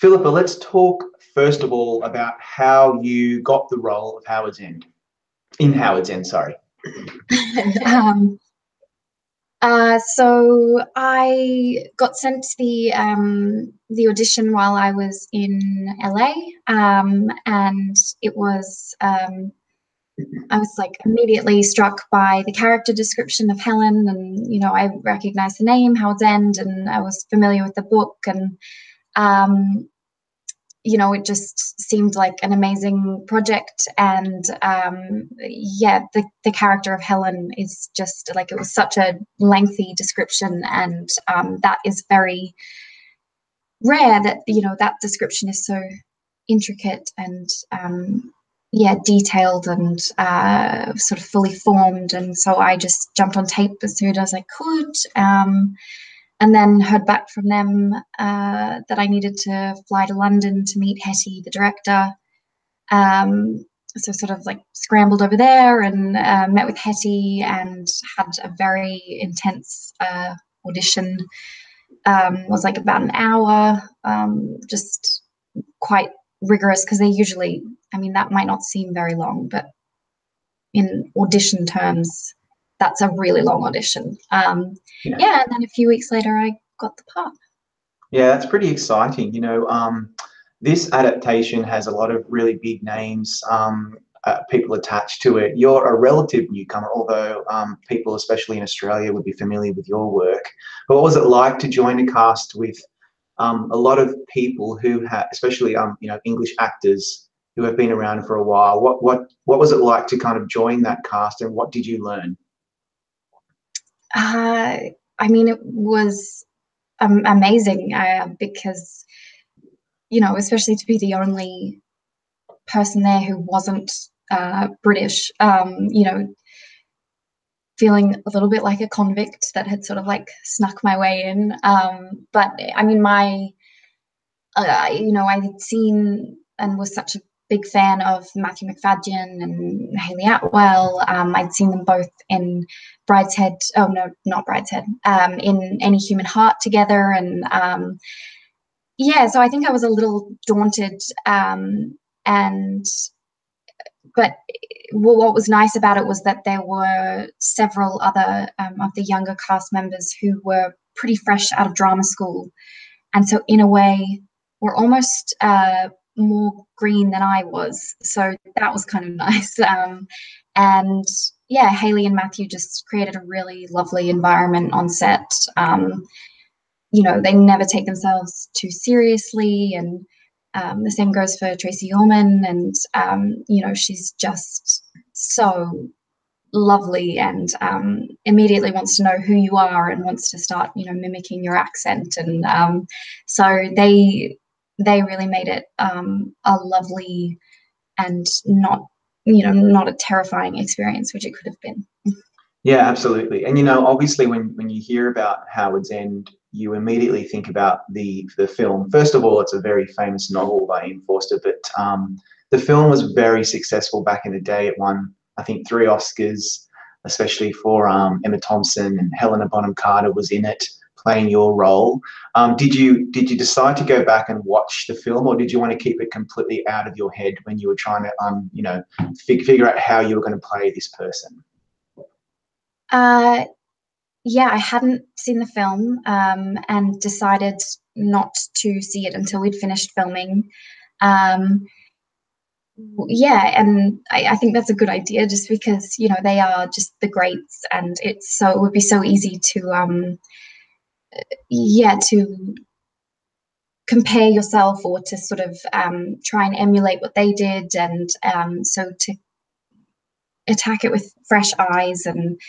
Philippa, let's talk first of all about how you got the role of Howards End. In Howards End, sorry. um, uh, so I got sent the um, the audition while I was in LA, um, and it was um, I was like immediately struck by the character description of Helen, and you know I recognized the name Howards End, and I was familiar with the book, and um, you know, it just seemed like an amazing project. And um, yeah, the, the character of Helen is just like it was such a lengthy description, and um, that is very rare that you know that description is so intricate and um, yeah detailed and uh, sort of fully formed and so i just jumped on tape as soon as i could um, and then heard back from them uh, that I needed to fly to London to meet Hettie, the director. Um, so sort of like scrambled over there and uh, met with Hettie and had a very intense uh, audition. Um, was like about an hour, um, just quite rigorous because they usually, I mean, that might not seem very long, but in audition terms, that's a really long audition. Um, yeah. yeah, and then a few weeks later, I got the part. Yeah, that's pretty exciting. You know, um, this adaptation has a lot of really big names, um, uh, people attached to it. You're a relative newcomer, although um, people, especially in Australia, would be familiar with your work. But what was it like to join a cast with um, a lot of people who have, especially um, you know, English actors who have been around for a while? What what what was it like to kind of join that cast, and what did you learn? Uh, I mean, it was um, amazing uh, because, you know, especially to be the only person there who wasn't uh, British, um, you know, feeling a little bit like a convict that had sort of like snuck my way in. Um, but I mean, my, uh, you know, I had seen and was such a big fan of Matthew Macfadyen and Hayley Atwell. Um, I'd seen them both in Brideshead. Oh no, not Brideshead. Um, in Any Human Heart together, and um, yeah. So I think I was a little daunted, um, and but what was nice about it was that there were several other um, of the younger cast members who were pretty fresh out of drama school, and so in a way, were almost. Uh, more green than I was. So that was kind of nice. Um, and yeah, Hayley and Matthew just created a really lovely environment on set. Um, you know, they never take themselves too seriously. And um, the same goes for Tracey Ullman. And, um, you know, she's just so lovely and um, immediately wants to know who you are and wants to start, you know, mimicking your accent. And um, so they they really made it um, a lovely and not you know not a terrifying experience which it could have been. Yeah absolutely. And you know obviously when when you hear about howards end you immediately think about the the film. First of all it's a very famous novel by e.m. forster but um, the film was very successful back in the day. It won i think three oscars especially for um, emma thompson and helena bonham carter was in it playing your role. Um, did you did you decide to go back and watch the film, or did you want to keep it completely out of your head when you were trying to um, you know fig- figure out how you were going to play this person? Uh, yeah, I hadn't seen the film um, and decided not to see it until we'd finished filming. Um, yeah, and I, I, think that's a good idea, just because you know they are just the greats, and it's so it would be so easy to um, yeah to compare yourself or to sort of um, try and emulate what they did and um, so to attack it with fresh eyes and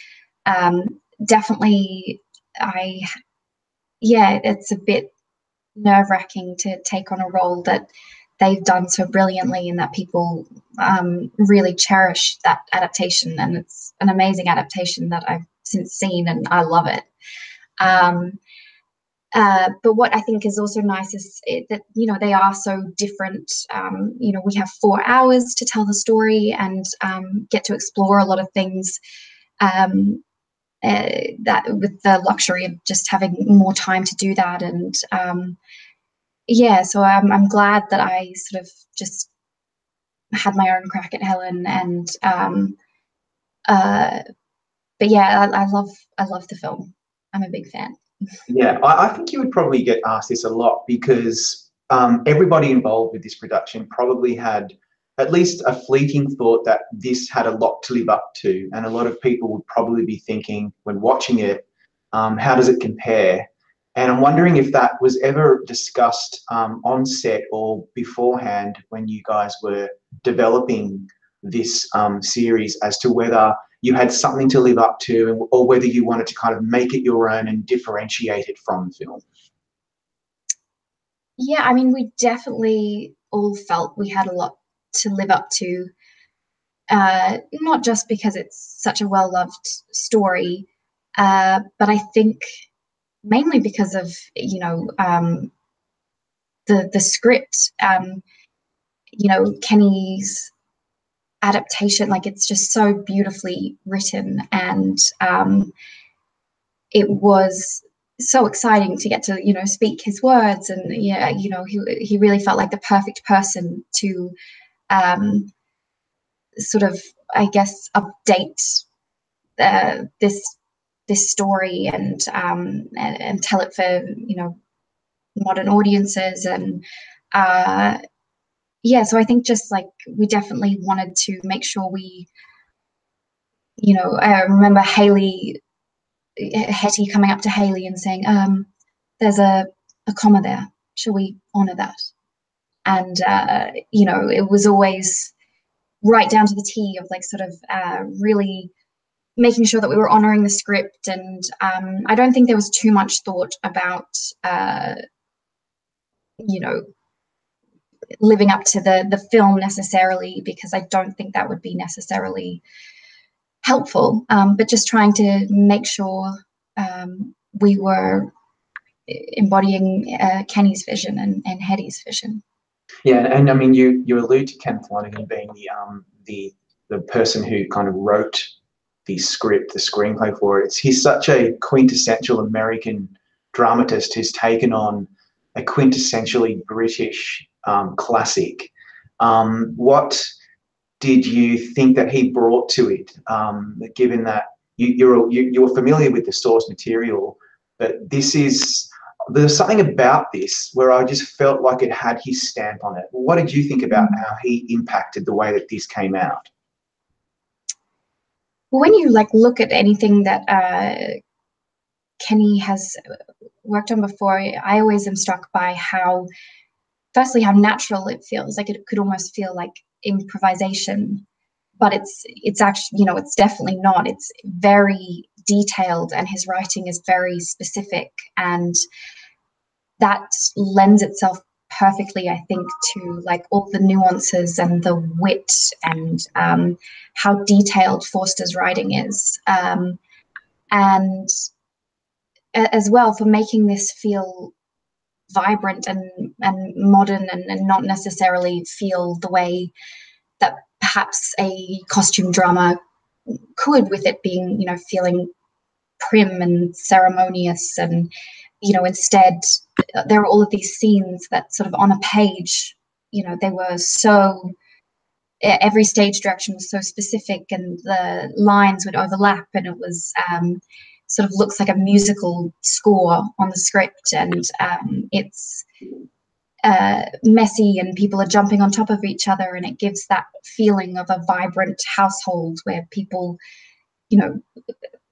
um, definitely i yeah it's a bit nerve wracking to take on a role that they've done so brilliantly and that people um, really cherish that adaptation. And it's an amazing adaptation that i've since seen and i love it. Um, uh, but what I think is also nice is that you know they are so different. Um, you know, we have four hours to tell the story and um, get to explore a lot of things. Um, uh, that with the luxury of just having more time to do that, and um, yeah, so I'm I'm glad that I sort of just had my own crack at Helen and um, uh, but yeah, I, I love I love the film. I'm a big fan. Yeah, I, I think you would probably get asked this a lot because um, everybody involved with this production probably had at least a fleeting thought that this had a lot to live up to, and a lot of people would probably be thinking when watching it, um, how does it compare? And I'm wondering if that was ever discussed um, on set or beforehand when you guys were developing this um, series as to whether you had something to live up to or whether you wanted to kind of make it your own and differentiate it from film. Yeah, I mean, we definitely all felt we had a lot to live up to, uh, not just because it's such a well loved story, uh, but I think mainly because of you know um, the the script. Um, you know, Kenny's adaptation, like it's just so beautifully written, and um, it was so exciting to get to you know speak his words and yeah you know he, he really felt like the perfect person to um, sort of i guess update uh, this this story and, um, and, and tell it for you know modern audiences and uh, yeah so i think just like we definitely wanted to make sure we you know i remember hayley hettie coming up to hayley and saying um, there's a, a comma there. Shall we honor that? And uh, you know it was always right down to the t of like sort of uh, really making sure that we were honoring the script and um, i don't think there was too much thought about uh, you know living up to the the film necessarily because i don't think that would be necessarily helpful. Um, but just trying to make sure um, we were embodying uh, kenny's vision and, and hettie's vision. Yeah and i mean you you allude to kenneth lonergan being the um the the person who kind of wrote the script, the screenplay for it. It's, he's such a quintessential American dramatist. Who's taken on a quintessentially British um, classic. Um, what did you think that he brought to it, um, given that you, you're, you, you're familiar with the source material, but this is, there's something about this where I just felt like it had his stamp on it. What did you think about how he impacted the way that this came out? when you like look at anything that uh, Kenny has worked on before, I always am struck by how, firstly, how natural it feels. Like it could almost feel like improvisation, but it's it's actually you know it's definitely not. It's very detailed, and his writing is very specific, and that lends itself perfectly, I think, to like all the nuances and the wit and um, how detailed Forster's writing is. Um, and as well for making this feel vibrant and, and modern and, and not necessarily feel the way that perhaps a costume drama could with it being, you know, feeling prim and ceremonious and you know instead there were all of these scenes that sort of on a page you know they were so every stage direction was so specific and the lines would overlap and it was um, sort of looks like a musical score on the script and um, it's uh, messy and people are jumping on top of each other and it gives that feeling of a vibrant household where people you know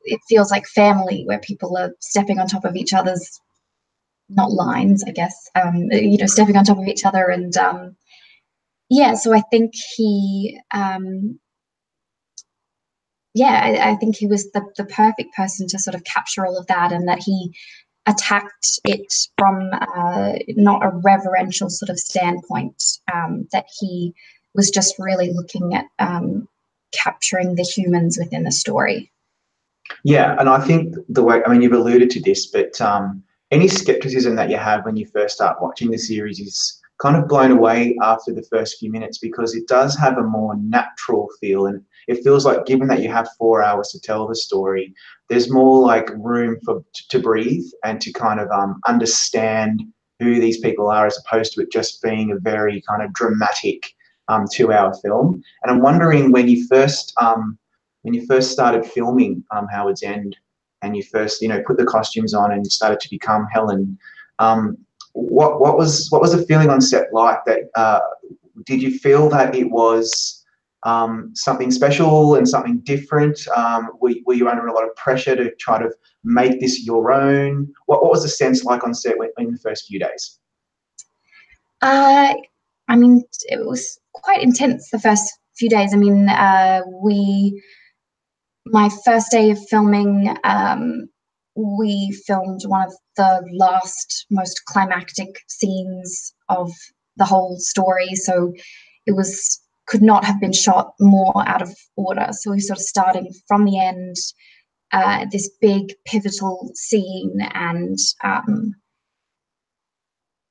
it feels like family where people are stepping on top of each other's not lines, I guess, um, you know, stepping on top of each other. And um, yeah, so I think he, um, yeah, I, I, think he was the, the perfect person to sort of capture all of that and that he attacked it from uh, not a reverential sort of standpoint, um, that he was just really looking at um, capturing the humans within the story. Yeah, and I think the way I mean you've alluded to this, but um, any skepticism that you have when you first start watching the series is kind of blown away after the first few minutes because it does have a more natural feel and it feels like given that you have four hours to tell the story there's more like room for to breathe and to kind of um, understand who these people are as opposed to it just being a very kind of dramatic um, two-hour film. And I'm wondering when you first um, when you first started filming um, Howards End and you first you know put the costumes on and started to become Helen. Um, what what was what was the feeling on set like? That uh, did you feel that it was um, something special and something different? Um, were, were you under a lot of pressure to try to make this your own? What, what was the sense like on set in the first few days? Uh, I mean, it was quite intense the first few days. I mean, uh, we, my first day of filming, um, we filmed one of the last, most climactic scenes of the whole story. So it was could not have been shot more out of order. So we are sort of starting from the end, uh, this big pivotal scene, and um,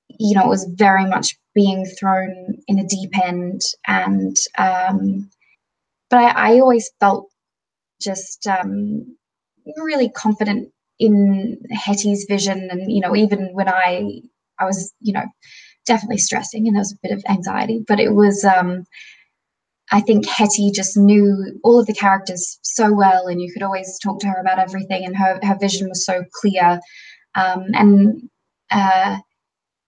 you know, it was very much being thrown in a deep end. And um, but I, I always felt just um, really confident in Hettie's vision, and you know, even when I I was, you know, definitely stressing and there was a bit of anxiety, but it was um, I think Hetty just knew all of the characters so well, and you could always talk to her about everything, and her her vision was so clear, um, and uh,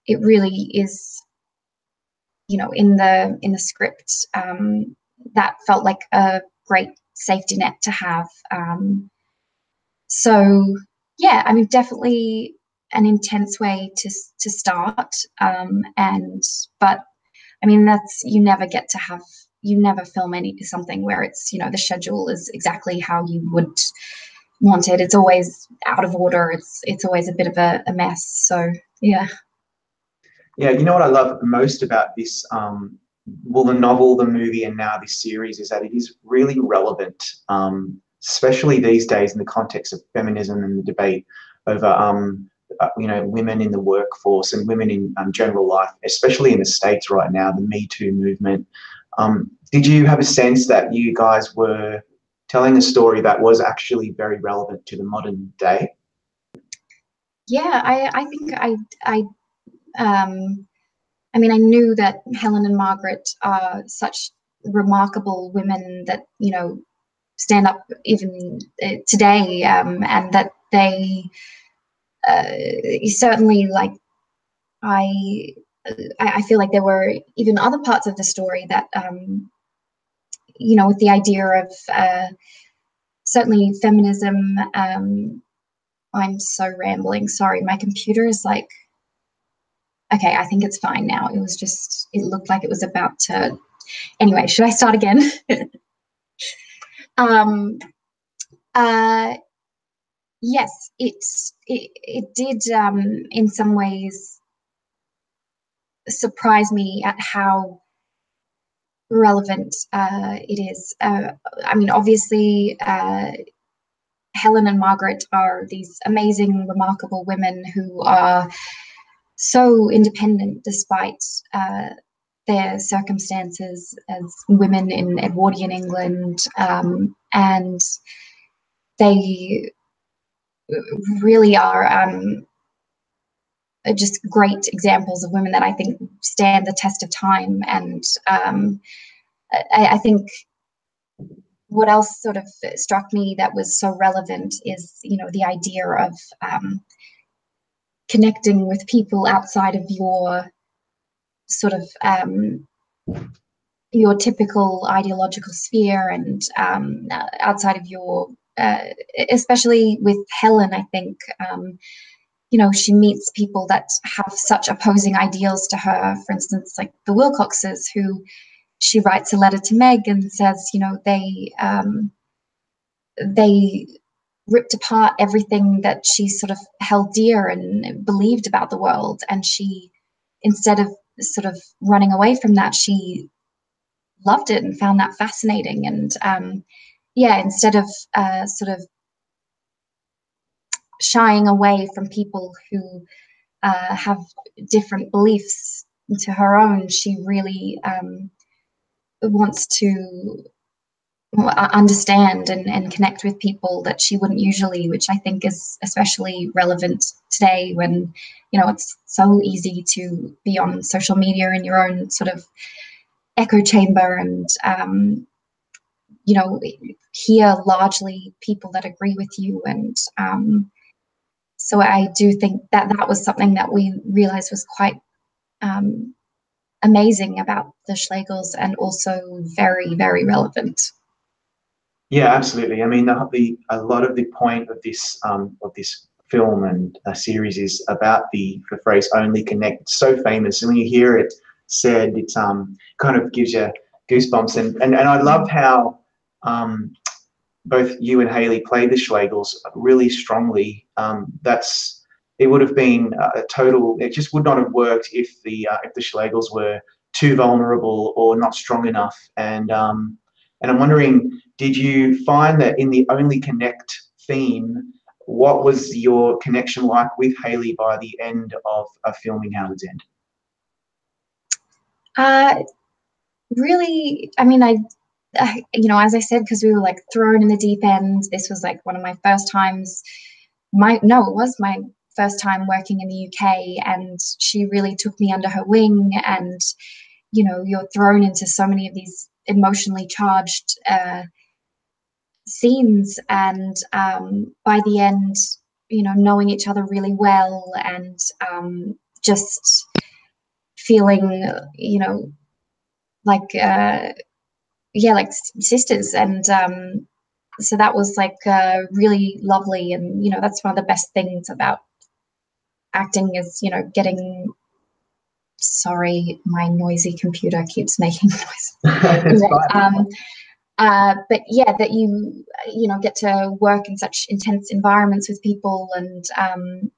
it really is, you know, in the in the script um, that felt like a great safety net to have. Um, so yeah, I mean, definitely an intense way to to start, um, and but I mean, that's you never get to have you never film any something where it's you know the schedule is exactly how you would want it. It's always out of order. It's it's always a bit of a, a mess. So yeah. Yeah you know what i love most about this um well the novel the movie and now this series is that it is really relevant um especially these days in the context of feminism and the debate over um uh, you know women in the workforce and women in um, general life especially in the states right now the me too movement um, did you have a sense that you guys were telling a story that was actually very relevant to the modern day? Yeah, I, I think I, I, um, I mean, I knew that Helen and Margaret are such remarkable women that you know stand up even uh, today, um, and that they uh, certainly like I I, feel like there were even other parts of the story that, um, you know, with the idea of uh, certainly feminism. Um, I'm so rambling. Sorry, my computer is like. Okay, I think it's fine now. It was just, it looked like it was about to. Anyway, should I start again? um, uh, yes, it's it, it did um, in some ways surprise me at how relevant uh, it is. Uh, I mean, obviously, uh, Helen and Margaret are these amazing, remarkable women who are so independent despite uh, their circumstances as women in Edwardian England. Um, and they really are um, just great examples of women that I think stand the test of time. And um, I, I, think what else sort of struck me that was so relevant is, you know, the idea of um, connecting with people outside of your sort of um, your typical ideological sphere and um, outside of your, uh, especially with Helen, I think um, you know, she meets people that have such opposing ideals to her. For instance, like the Wilcoxes, who she writes a letter to Meg and says, you know, they um, they ripped apart everything that she sort of held dear and believed about the world, and she, instead of sort of running away from that, she loved it and found that fascinating. And um, yeah, instead of uh, sort of shying away from people who uh, have different beliefs to her own. She really um, wants to understand and, and connect with people that she wouldn't usually which i think is especially relevant today when you know it's so easy to be on social media in your own sort of echo chamber and um, you know hear largely people that agree with you. And um, so i do think that that was something that we realized was quite um, amazing about the schlegels and also very very relevant yeah, absolutely. I mean, the, the a lot of the point of this um, of this film and a series is about the the phrase "only connect." It's so famous, and when you hear it said, it um kind of gives you goosebumps. And and, and I love how um, both you and Hayley played the Schlegels really strongly. Um, that's it would have been a total. It just would not have worked if the uh, if the Schlegels were too vulnerable or not strong enough. And um, and I'm wondering, did you find that in the Only Connect theme, what was your connection like with Hayley by the end of, of filming Howards End? Uh, really, I mean, I, I you know, as I said, because we were like thrown in the deep end. This was like one of my first times. My no, it was my first time working in the UK, and she really took me under her wing. And you know, you're thrown into so many of these emotionally charged uh, scenes and um, by the end you know knowing each other really well and um, just feeling you know like uh, yeah like sisters and um, so that was like uh, really lovely and you know that's one of the best things about acting is you know getting sorry, my noisy computer keeps making noise. um, uh, but yeah, that you you know get to work in such intense environments with people, and um,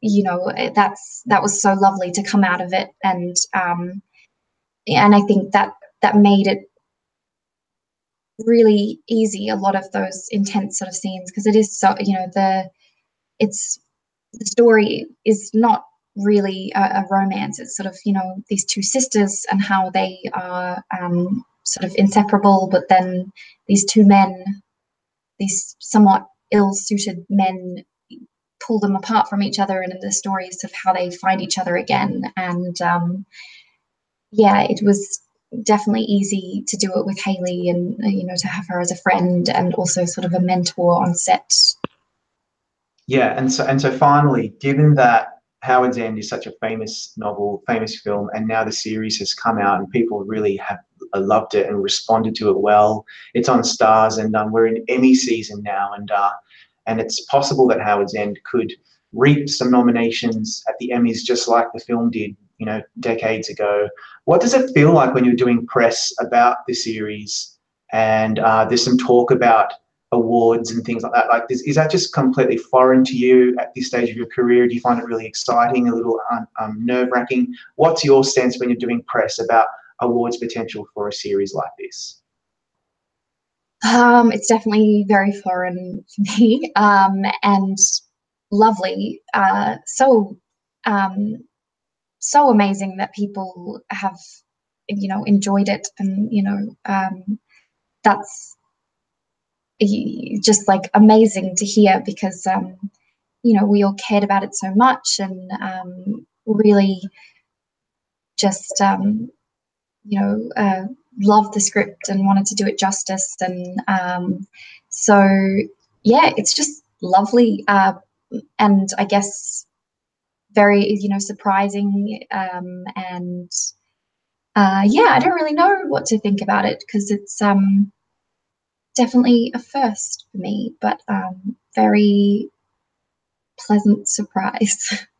you know that's that was so lovely to come out of it, and um, and I think that that made it really easy. A lot of those intense sort of scenes because it is so you know the it's the story is not really a, a, romance. It's sort of, you know, these two sisters and how they are um, sort of inseparable, but then these two men, these somewhat ill suited men, pull them apart from each other and the stories of how they find each other again. And um, yeah, it was definitely easy to do it with Hayley and, you know, to have her as a friend and also sort of a mentor on set. Yeah, and so and so finally, given that Howards End is such a famous novel, famous film, and now the series has come out and people really have loved it and responded to it well. It's on Starz, and um, we're in Emmy season now, and uh, and it's possible that Howards End could reap some nominations at the Emmys, just like the film did, you know, decades ago. What does it feel like when you're doing press about the series? And uh, there's some talk about awards and things like that? Like, is, is that just completely foreign to you at this stage of your career? Do you find it really exciting, a little um, um, nerve wracking? What's your sense when you're doing press about awards potential for a series like this? Um, it's definitely very foreign for me um, and lovely. Uh, so, um, so amazing that people have, you know, enjoyed it, and you know, um, that's just like amazing to hear because um, you know we all cared about it so much and um, really just um, you know uh, loved the script and wanted to do it justice and um, so yeah it's just lovely uh, and I guess very you know surprising um, and uh, yeah I don't really know what to think about it because it's um definitely a first for me, but um, very pleasant surprise.